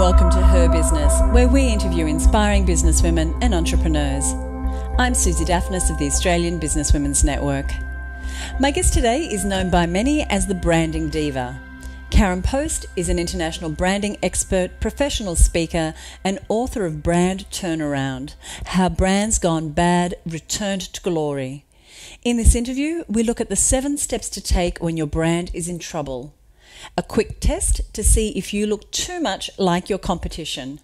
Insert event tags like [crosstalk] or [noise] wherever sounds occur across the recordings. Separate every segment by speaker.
Speaker 1: welcome to Her Business, where we interview inspiring businesswomen and entrepreneurs. I'm Suzi Dafnis of the Australian Businesswomen's Network. My guest today is known by many as the branding diva. Karen Post is an international branding expert, professional speaker, and author of Brand Turnaround How Brands Gone Bad Returned to Glory. In this interview, we look at the seven steps to take when your brand is in trouble a quick test to see if you look too much like your competition,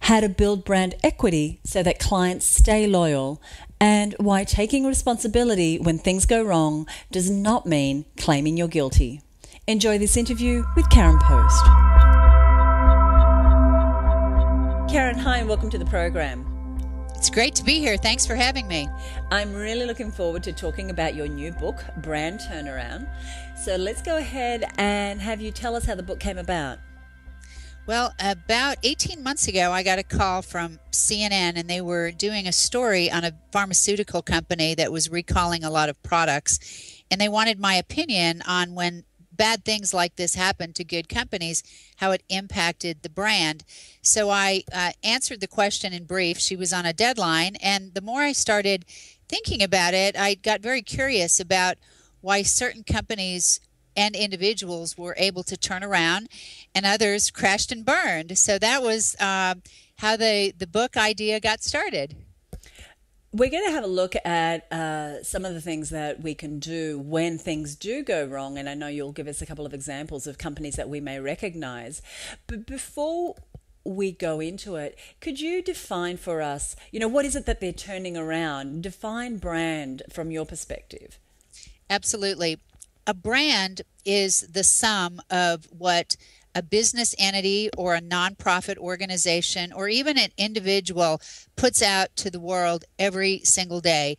Speaker 1: how to build brand equity so that clients stay loyal, and why taking responsibility when things go wrong does not mean claiming you're guilty. Enjoy this interview with Karen Post. Karen, hi, and welcome to the program.
Speaker 2: It's great to be here. Thanks for having me.
Speaker 1: I'm really looking forward to talking about your new book, Brand Turnaround. So let's go ahead and have you tell us how the book came about.
Speaker 2: Well, about 18 months ago, I got a call from CNN, and they were doing a story on a pharmaceutical company that was recalling a lot of products. And they wanted my opinion on when bad things like this happen to good companies, how it impacted the brand. So I uh, answered the question in brief. She was on a deadline. And the more I started thinking about it, I got very curious about why certain companies and individuals were able to turn around and others crashed and burned. So that was uh, how the, the book idea got started.
Speaker 1: We're going to have a look at uh, some of the things that we can do when things do go wrong. And I know you'll give us a couple of examples of companies that we may recognize. But before we go into it, could you define for us, you know, what is it that they're turning around? Define brand from your perspective.
Speaker 2: Absolutely. A brand is the sum of what a business entity or a nonprofit organization or even an individual puts out to the world every single day.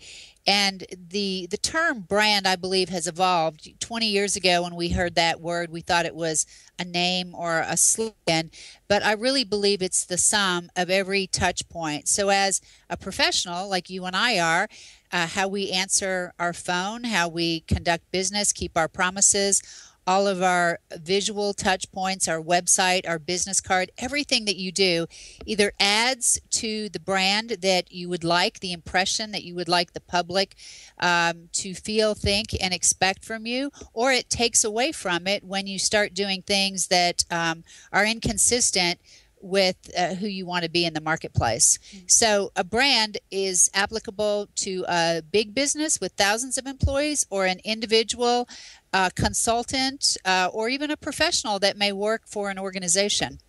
Speaker 2: And the the term brand, I believe, has evolved. 20 years ago, when we heard that word, we thought it was a name or a slogan. But I really believe it's the sum of every touch point. So, as a professional like you and I are, uh, how we answer our phone, how we conduct business, keep our promises all of our visual touch points, our website, our business card, everything that you do either adds to the brand that you would like, the impression that you would like the public um, to feel, think, and expect from you, or it takes away from it when you start doing things that um, are inconsistent with uh, who you want to be in the marketplace. Mm-hmm. So, a brand is applicable to a big business with thousands of employees or an individual uh, consultant uh, or even a professional that may work for an organization.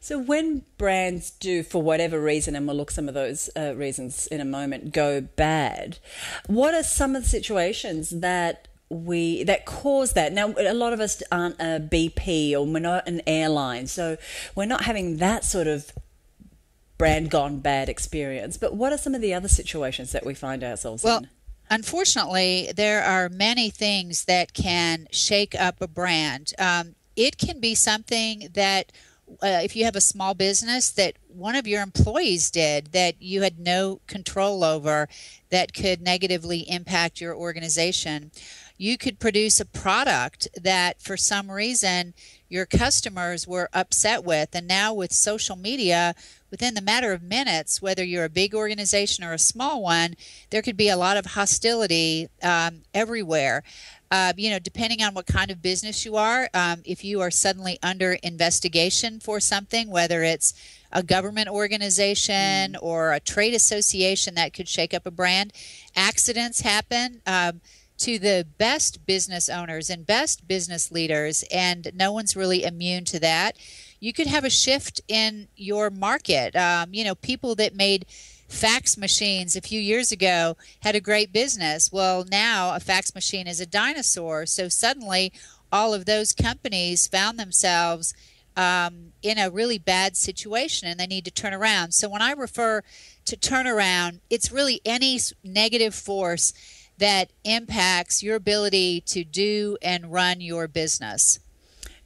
Speaker 1: So, when brands do, for whatever reason, and we'll look some of those uh, reasons in a moment, go bad, what are some of the situations that we that cause that. Now, a lot of us aren't a BP or we're not an airline, so we're not having that sort of brand gone bad experience. But what are some of the other situations that we find ourselves
Speaker 2: well,
Speaker 1: in?
Speaker 2: Unfortunately, there are many things that can shake up a brand. Um, it can be something that uh, if you have a small business that one of your employees did that you had no control over that could negatively impact your organization you could produce a product that for some reason your customers were upset with. And now with social media, within the matter of minutes, whether you're a big organization or a small one, there could be a lot of hostility um, everywhere. Uh, you know, depending on what kind of business you are, um, if you are suddenly under investigation for something, whether it's a government organization mm. or a trade association that could shake up a brand, accidents happen. Um, to the best business owners and best business leaders, and no one's really immune to that. You could have a shift in your market. Um, you know, people that made fax machines a few years ago had a great business. Well, now a fax machine is a dinosaur. So suddenly, all of those companies found themselves um, in a really bad situation and they need to turn around. So when I refer to turnaround, it's really any negative force that impacts your ability to do and run your business.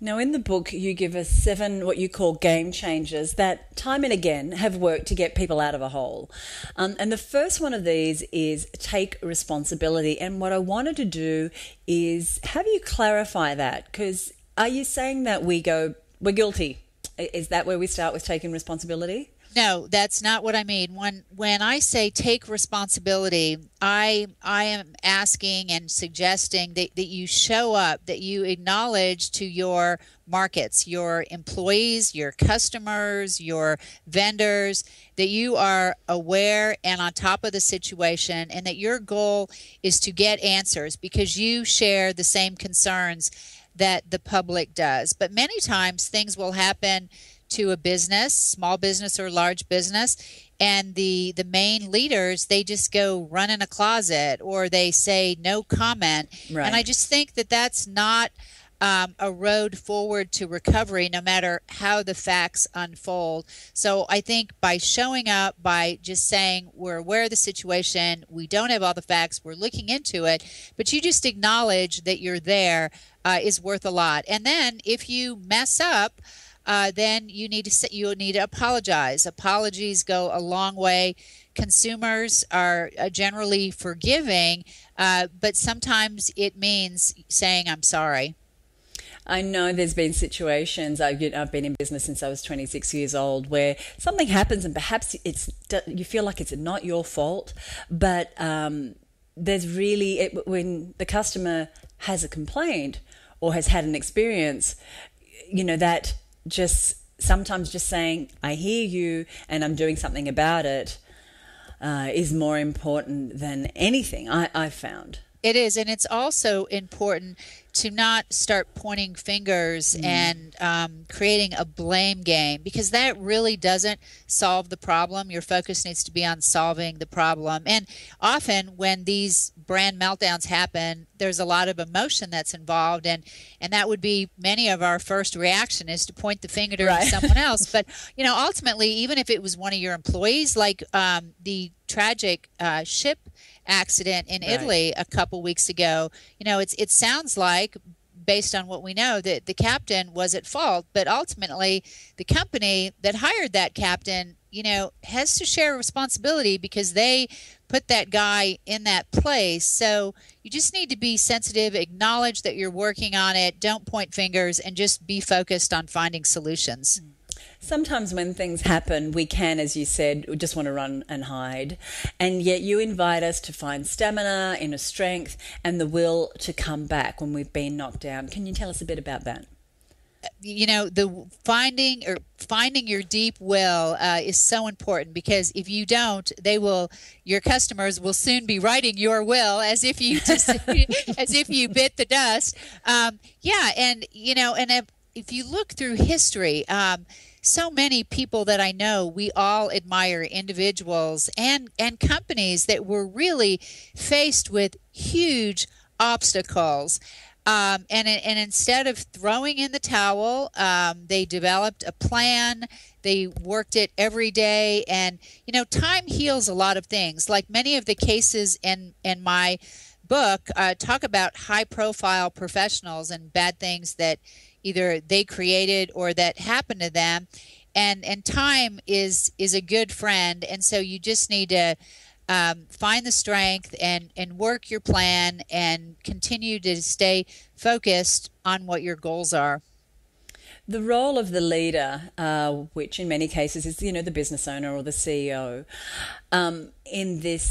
Speaker 1: Now, in the book, you give us seven what you call game changers that time and again have worked to get people out of a hole. Um, and the first one of these is take responsibility. And what I wanted to do is have you clarify that because are you saying that we go, we're guilty? Is that where we start with taking responsibility?
Speaker 2: No, that's not what I mean. When when I say take responsibility, I I am asking and suggesting that, that you show up, that you acknowledge to your markets, your employees, your customers, your vendors, that you are aware and on top of the situation and that your goal is to get answers because you share the same concerns that the public does. But many times things will happen to a business, small business or large business, and the the main leaders they just go run in a closet or they say no comment. Right. And I just think that that's not um, a road forward to recovery, no matter how the facts unfold. So I think by showing up, by just saying we're aware of the situation, we don't have all the facts, we're looking into it, but you just acknowledge that you're there uh, is worth a lot. And then if you mess up, uh, then you need to you need to apologize. Apologies go a long way. Consumers are uh, generally forgiving, uh, but sometimes it means saying I'm sorry.
Speaker 1: I know there's been situations. I've, I've been in business since I was 26 years old, where something happens, and perhaps it's you feel like it's not your fault, but um, there's really it, when the customer has a complaint or has had an experience, you know that just sometimes just saying, I hear you and I'm doing something about it, uh, is more important than anything I, I've found.
Speaker 2: It is, and it's also important to not start pointing fingers mm. and um, creating a blame game because that really doesn't solve the problem. Your focus needs to be on solving the problem. And often, when these brand meltdowns happen, there's a lot of emotion that's involved, and and that would be many of our first reaction is to point the finger right. at [laughs] someone else. But you know, ultimately, even if it was one of your employees, like um, the tragic uh, ship accident in right. Italy a couple weeks ago. You know, it's it sounds like based on what we know that the captain was at fault, but ultimately the company that hired that captain, you know, has to share responsibility because they put that guy in that place. So you just need to be sensitive, acknowledge that you're working on it, don't point fingers and just be focused on finding solutions. Mm
Speaker 1: sometimes when things happen, we can, as you said, just want to run and hide. And yet you invite us to find stamina, inner strength, and the will to come back when we've been knocked down. Can you tell us a bit about that?
Speaker 2: you know the finding or finding your deep will uh, is so important because if you don't they will your customers will soon be writing your will as if you just [laughs] as if you bit the dust um, yeah and you know and if, if you look through history um, so many people that I know, we all admire individuals and, and companies that were really faced with huge obstacles. Um, and, and instead of throwing in the towel, um, they developed a plan. They worked it every day. And, you know, time heals a lot of things. Like many of the cases in, in my book uh, talk about high profile professionals and bad things that either they created or that happened to them. And and time is is a good friend. And so you just need to um, find the strength and and work your plan and continue to stay focused on what your goals are.
Speaker 1: The role of the leader, uh, which in many cases is you know the business owner or the CEO, um, in this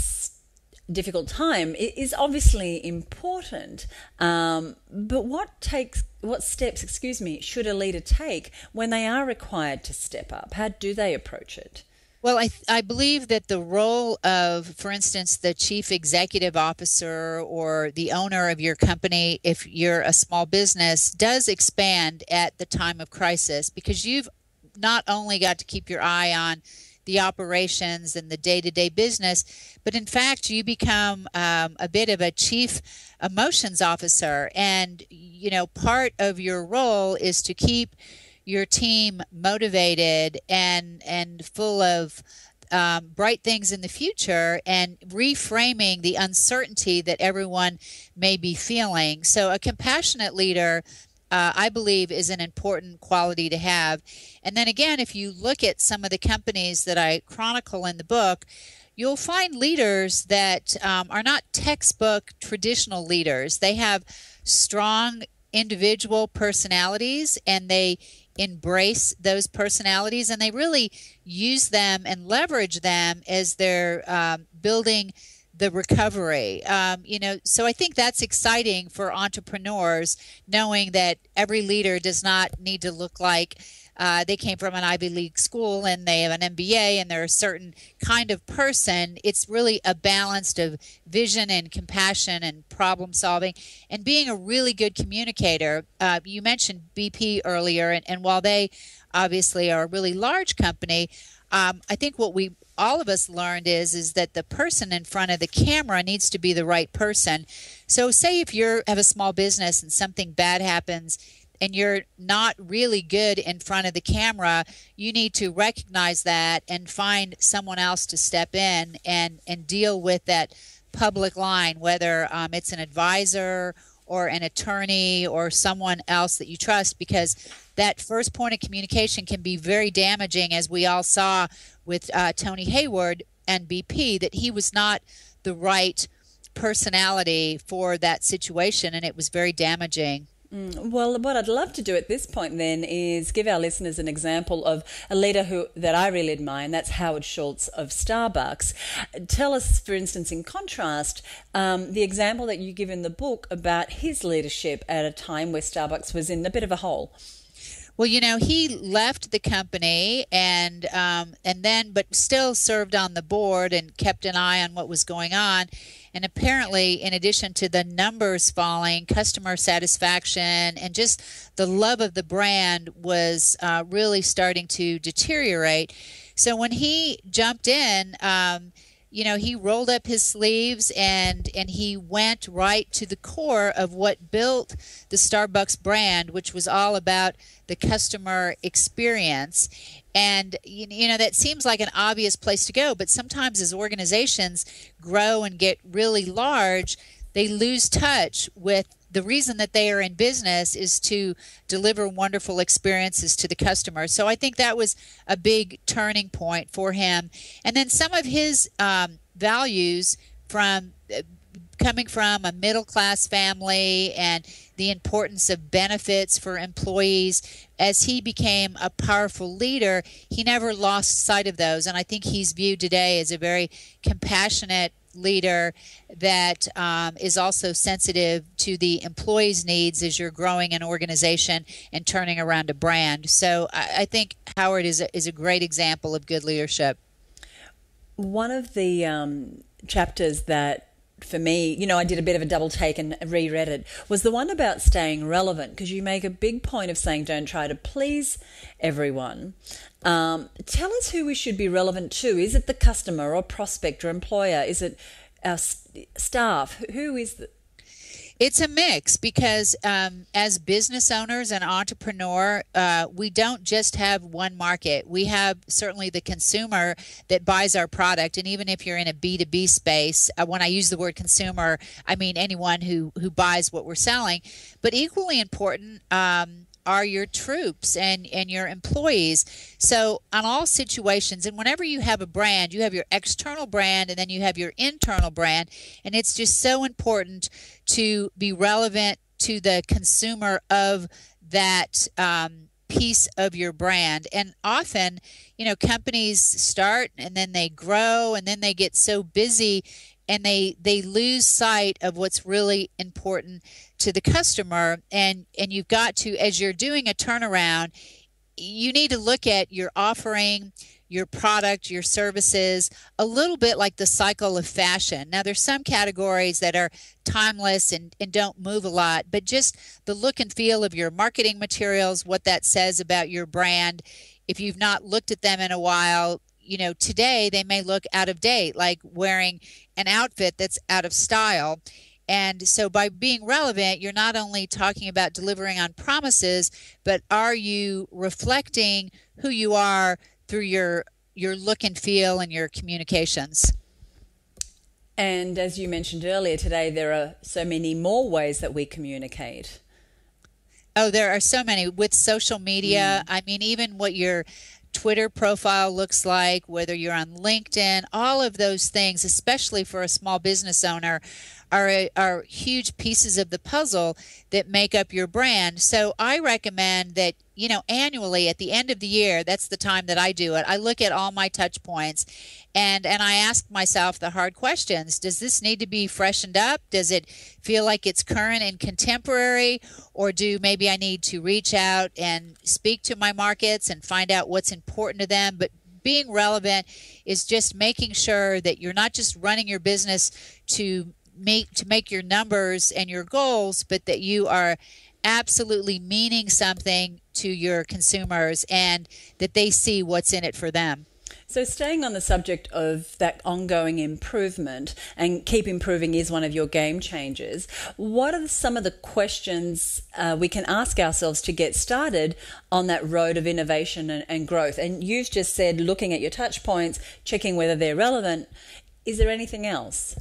Speaker 1: difficult time is obviously important. Um, but what takes what steps, excuse me, should a leader take when they are required to step up? How do they approach it?
Speaker 2: Well, I, I believe that the role of, for instance, the chief executive officer or the owner of your company, if you're a small business, does expand at the time of crisis because you've not only got to keep your eye on the operations and the day to day business, but in fact, you become um, a bit of a chief emotions officer. And, you know, part of your role is to keep your team motivated and, and full of um, bright things in the future and reframing the uncertainty that everyone may be feeling. So, a compassionate leader uh, I believe is an important quality to have. And then again, if you look at some of the companies that I chronicle in the book, you'll find leaders that um, are not textbook traditional leaders. They have strong individual personalities and they embrace those personalities and they really use them and leverage them as they're um, building the recovery. Um, you know, so I think that's exciting for entrepreneurs, knowing that every leader does not need to look like uh, they came from an Ivy League school and they have an MBA and they're a certain kind of person. It's really a balance of vision and compassion and problem solving and being a really good communicator. Uh, you mentioned BP earlier, and, and while they obviously are a really large company, um, I think what we all of us learned is is that the person in front of the camera needs to be the right person. So say if you have a small business and something bad happens and you're not really good in front of the camera, you need to recognize that and find someone else to step in and and deal with that public line, whether um, it's an advisor or an attorney or someone else that you trust, because that first point of communication can be very damaging, as we all saw with uh, Tony Hayward and BP, that he was not the right personality for that situation, and it was very damaging.
Speaker 1: Mm, well, what I'd love to do at this point then is give our listeners an example of a leader who that I really admire, and that's Howard Schultz of Starbucks. Tell us, for instance, in contrast, um, the example that you give in the book about his leadership at a time where Starbucks was in a bit of a hole.
Speaker 2: Well, you know, he left the company and um, and then, but still served on the board and kept an eye on what was going on. And apparently, in addition to the numbers falling, customer satisfaction and just the love of the brand was uh, really starting to deteriorate. So when he jumped in. Um, you know he rolled up his sleeves and and he went right to the core of what built the Starbucks brand which was all about the customer experience. And you know that seems like an obvious place to go but sometimes as organizations grow and get really large they lose touch with the reason that they are in business is to deliver wonderful experiences to the customer. So I think that was a big turning point for him. And then some of his um, values from uh, coming from a middle class family and the importance of benefits for employees as he became a powerful leader he never lost sight of those and i think he's viewed today as a very compassionate leader that um, is also sensitive to the employees' needs as you're growing an organization and turning around a brand. So I, I think Howard is a, is a great example of good leadership.
Speaker 1: One of the um, chapters that for me, you know, I did a bit of a double take and reread it, was the one about staying relevant because you make a big point of saying don't try to please everyone. Um, tell us who we should be relevant to. Is it the customer or prospect or employer? Is it our staff? Who is the,
Speaker 2: it's a mix because um, as business owners and entrepreneur, uh, we don't just have one market. We have certainly the consumer that buys our product, and even if you're in a B two B space, uh, when I use the word consumer, I mean anyone who who buys what we're selling. But equally important. Um, are your troops and and your employees. So on all situations and whenever you have a brand you have your external brand and then you have your internal brand and it's just so important to be relevant to the consumer of that um, piece of your brand. And often you know companies start and then they grow and then they get so busy and they they lose sight of what's really important to the customer and and you've got to as you're doing a turnaround you need to look at your offering your product your services a little bit like the cycle of fashion. Now there's some categories that are timeless and, and don't move a lot but just the look and feel of your marketing materials what that says about your brand. If you've not looked at them in a while you know today they may look out of date like wearing an outfit that's out of style and so by being relevant, you're not only talking about delivering on promises, but are you reflecting who you are through your your look and feel and your communications?
Speaker 1: And as you mentioned earlier today, there are so many more ways that we communicate.
Speaker 2: Oh, there are so many with social media. Mm. I mean, even what your Twitter profile looks like, whether you're on LinkedIn, all of those things, especially for a small business owner, are are huge pieces of the puzzle that make up your brand. So I recommend that you know annually at the end of the year, that's the time that I do it. I look at all my touch points and and I ask myself the hard questions. Does this need to be freshened up? Does it feel like it's current and contemporary or do maybe I need to reach out and speak to my markets and find out what's important to them but being relevant is just making sure that you're not just running your business to make to make your numbers and your goals, but that you are absolutely meaning something to your consumers and that they see what's in it for them.
Speaker 1: So, staying on the subject of that ongoing improvement and keep improving is one of your game changers, what are some of the questions uh, we can ask ourselves to get started on that road of innovation and, and growth? And you've just said looking at your touch points, checking whether they're relevant. Is there anything else?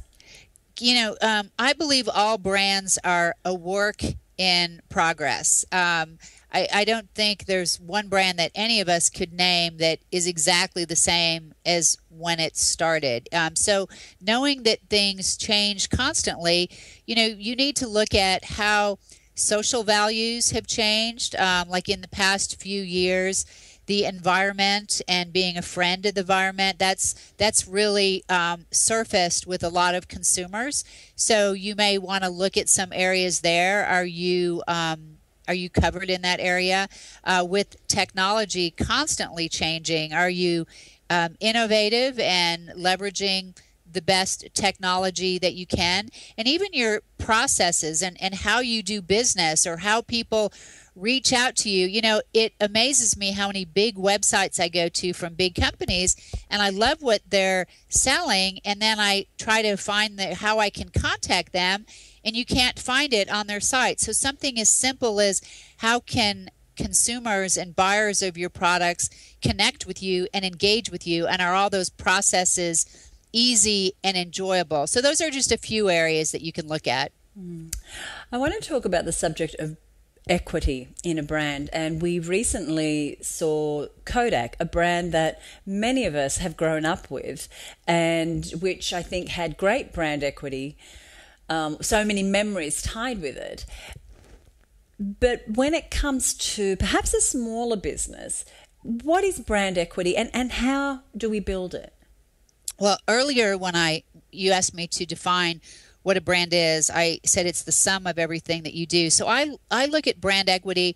Speaker 2: You know, um, I believe all brands are a work in progress. Um, I, I don't think there's one brand that any of us could name that is exactly the same as when it started. Um, so knowing that things change constantly, you know, you need to look at how social values have changed. Um, like in the past few years, the environment and being a friend of the environment that's that's really um, surfaced with a lot of consumers so you may want to look at some areas there are you um, are you covered in that area? Uh, with technology constantly changing, are you um, innovative and leveraging the best technology that you can? And even your processes and, and how you do business or how people reach out to you. You know, it amazes me how many big websites I go to from big companies and I love what they're selling. And then I try to find the, how I can contact them and you can't find it on their site. So something as simple as how can consumers and buyers of your products connect with you and engage with you and are all those processes easy and enjoyable. So those are just a few areas that you can look at.
Speaker 1: Mm. I want to talk about the subject of equity in a brand. And we recently saw Kodak, a brand that many of us have grown up with, and which I think had great brand equity um, so many memories tied with it. But when it comes to perhaps a smaller business, what is brand equity and, and how do we build it?
Speaker 2: Well, earlier when I you asked me to define what a brand is, I said it's the sum of everything that you do. So I I look at brand equity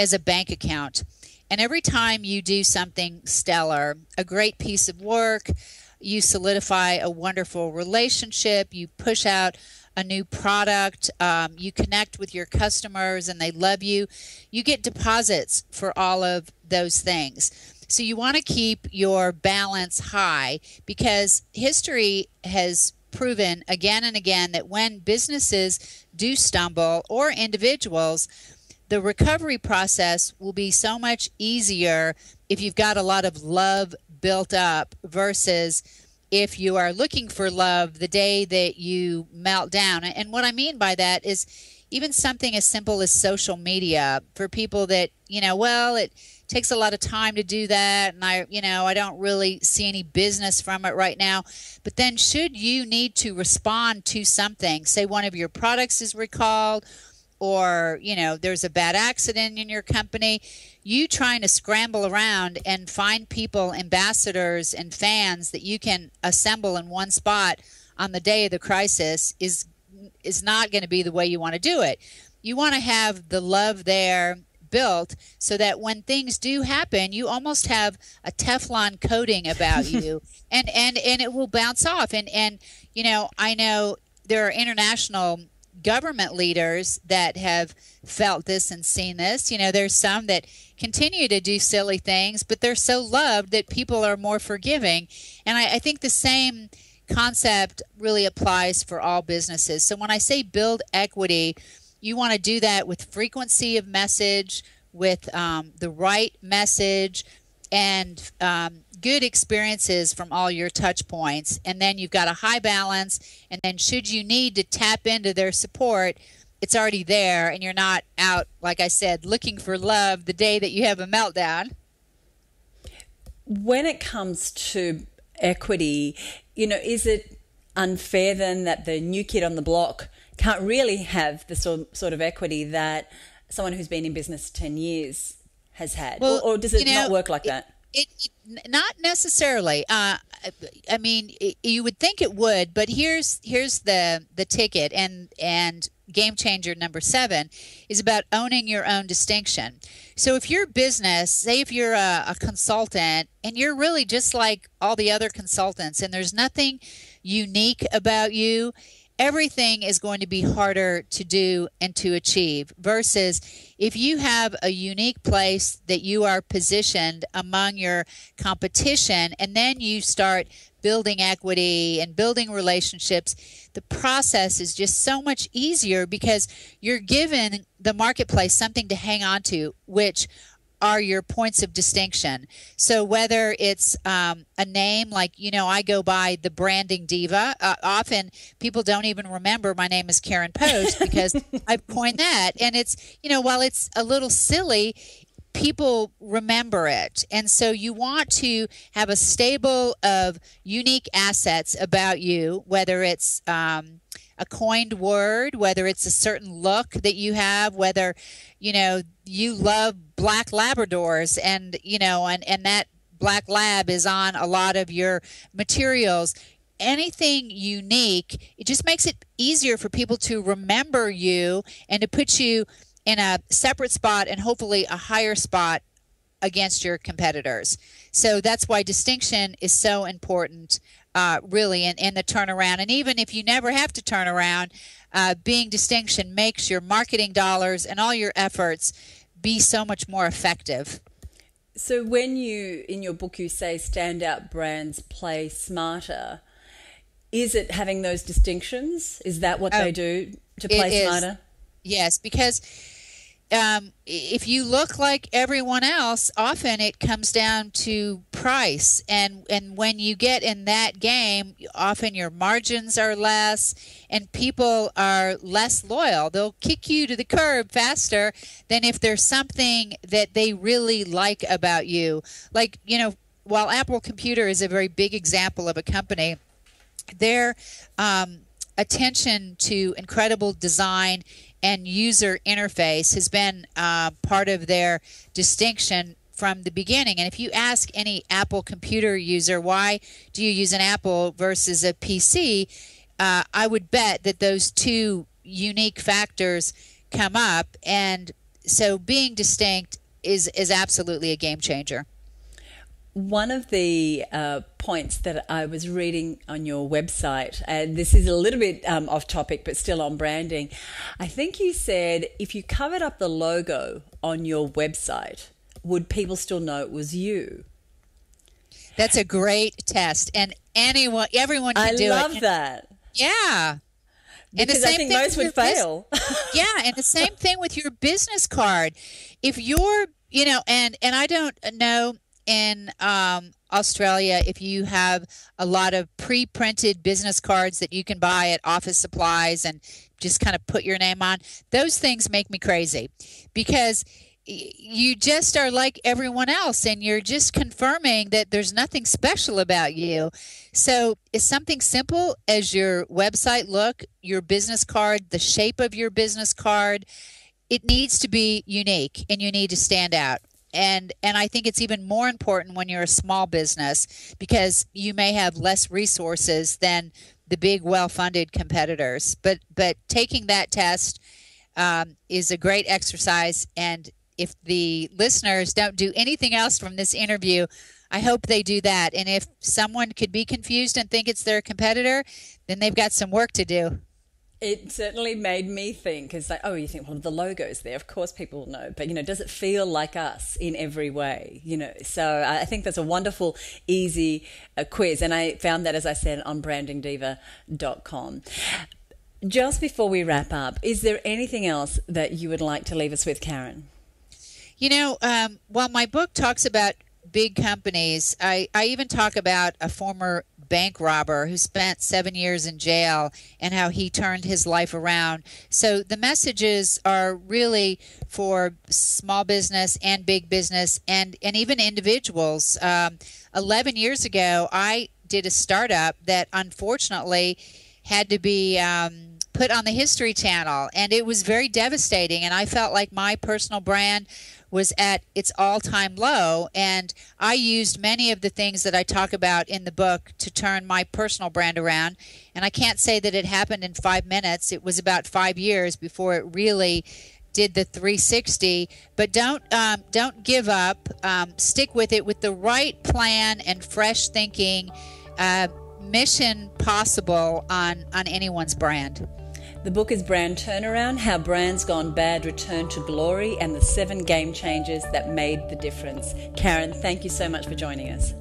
Speaker 2: as a bank account. And every time you do something stellar, a great piece of work, you solidify a wonderful relationship, you push out a new product, um, you connect with your customers and they love you, you get deposits for all of those things. So you want to keep your balance high because history has proven again and again that when businesses do stumble or individuals, the recovery process will be so much easier if you've got a lot of love built up versus if you are looking for love the day that you melt down. And what I mean by that is even something as simple as social media for people that, you know, well, it takes a lot of time to do that and I, you know, I don't really see any business from it right now. But then should you need to respond to something, say one of your products is recalled or you know there's a bad accident in your company you trying to scramble around and find people ambassadors and fans that you can assemble in one spot on the day of the crisis is is not going to be the way you want to do it you want to have the love there built so that when things do happen you almost have a teflon coating about [laughs] you and and and it will bounce off and and you know i know there are international government leaders that have felt this and seen this. You know, there's some that continue to do silly things, but they're so loved that people are more forgiving. And I, I think the same concept really applies for all businesses. So when I say build equity, you want to do that with frequency of message, with um, the right message, and um, good experiences from all your touch points. And then you've got a high balance and then should you need to tap into their support it's already there and you're not out like i said looking for love the day that you have a meltdown.
Speaker 1: When it comes to equity you know is it unfair then that the new kid on the block can't really have the sort sort of equity that someone who's been in business 10 years has had? Well, or, or, does it you know, not work like
Speaker 2: it,
Speaker 1: that?
Speaker 2: It, it, not necessarily. Uh, I mean, it, you would think it would, but here's here's the the ticket, and and game changer number seven is about owning your own distinction. So if your business, say if you're a, a consultant and you're really just like all the other consultants, and there's nothing unique about you, everything is going to be harder to do and to achieve versus if you have a unique place that you are positioned among your competition and then you start building equity and building relationships the process is just so much easier because you're given the marketplace something to hang on to which are your points of distinction. So whether it's um, a name like you know I go by the branding diva. Uh, often people don't even remember my name is Karen Post because [laughs] I've coined that, and it's you know while it's a little silly. People remember it. And so you want to have a stable of unique assets about you, whether it's um, a coined word, whether it's a certain look that you have, whether, you know, you love black Labradors and, you know, and, and that black lab is on a lot of your materials. Anything unique, it just makes it easier for people to remember you and to put you in a separate spot and hopefully a higher spot against your competitors. So that's why distinction is so important uh, really in, in the turnaround. And even if you never have to turn around, uh, being distinction makes your marketing dollars and all your efforts be so much more effective.
Speaker 1: So when you in your book you say standout brands play smarter, is it having those distinctions? Is that what oh, they do to play smarter?
Speaker 2: Yes, because um, if you look like everyone else, often it comes down to price, and and when you get in that game, often your margins are less, and people are less loyal. They'll kick you to the curb faster than if there's something that they really like about you. Like you know, while Apple Computer is a very big example of a company, their um, attention to incredible design and user interface has been uh, part of their distinction from the beginning. And if you ask any Apple computer user, why do you use an Apple versus a PC? Uh, I would bet that those two unique factors come up. And so being distinct is, is absolutely a game changer.
Speaker 1: One of the uh, points that I was reading on your website, and this is a little bit um, off topic, but still on branding. I think you said if you covered up the logo on your website, would people still know it was you?
Speaker 2: That's a great test, and anyone, everyone can
Speaker 1: I
Speaker 2: do it.
Speaker 1: I love that.
Speaker 2: Yeah.
Speaker 1: Because and the same I think most would fail. [laughs]
Speaker 2: yeah, and the same thing with your business card. If you're, you know, and and I don't know in um, Australia if you have a lot of pre printed business cards that you can buy at office supplies and just kind of put your name on. Those things make me crazy because you just are like everyone else and you're just confirming that there's nothing special about you. So, is something simple as your website look, your business card, the shape of your business card, it needs to be unique and you need to stand out and and I think it's even more important when you're a small business because you may have less resources than the big well-funded competitors. But but taking that test um, is a great exercise, and if the listeners don't do anything else from this interview, I hope they do that. And if someone could be confused and think it's their competitor, then they've got some work to do.
Speaker 1: It certainly made me think, it's like, oh, you think, well, the logo's there. Of course, people know. But, you know, does it feel like us in every way? You know, so I think that's a wonderful, easy uh, quiz. And I found that, as I said, on brandingdiva.com. Just before we wrap up, is there anything else that you would like to leave us with, Karen?
Speaker 2: You know, um, while my book talks about big companies, I, I even talk about a former bank robber who spent seven years in jail and how he turned his life around. So the messages are really for small business and big business and, and even individuals. Um, 11 years ago, I did a startup that unfortunately had to be um, put on the History Channel, and it was very devastating. And I felt like my personal brand was at its all time low. And I used many of the things that I talk about in the book to turn my personal brand around. And I can't say that it happened in five minutes, it was about five years before it really did the 360 but don't um, don't give up um, stick with it with the right plan and fresh thinking uh, mission possible on on anyone's brand
Speaker 1: the book is Brand Turnaround How Brands Gone Bad Return to Glory and the Seven Game Changers That Made the Difference. Karen, thank you so much for joining us.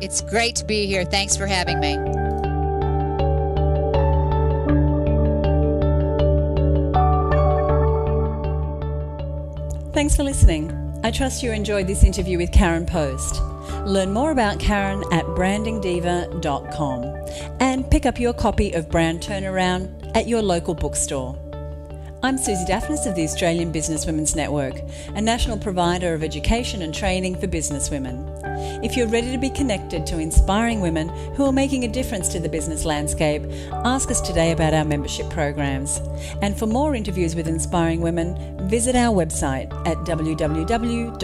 Speaker 2: It's great to be here. Thanks for having me.
Speaker 1: Thanks for listening. I trust you enjoyed this interview with Karen Post. Learn more about Karen at brandingdiva.com and pick up your copy of Brand Turnaround at your local bookstore. I'm Suzi Dafnis of the Australian Businesswomen's Network, a national provider of education and training for businesswomen. If you're ready to be connected to inspiring women who are making a difference to the business landscape, ask us today about our membership programs. And for more interviews with inspiring women, visit our website at www.abn.org.au.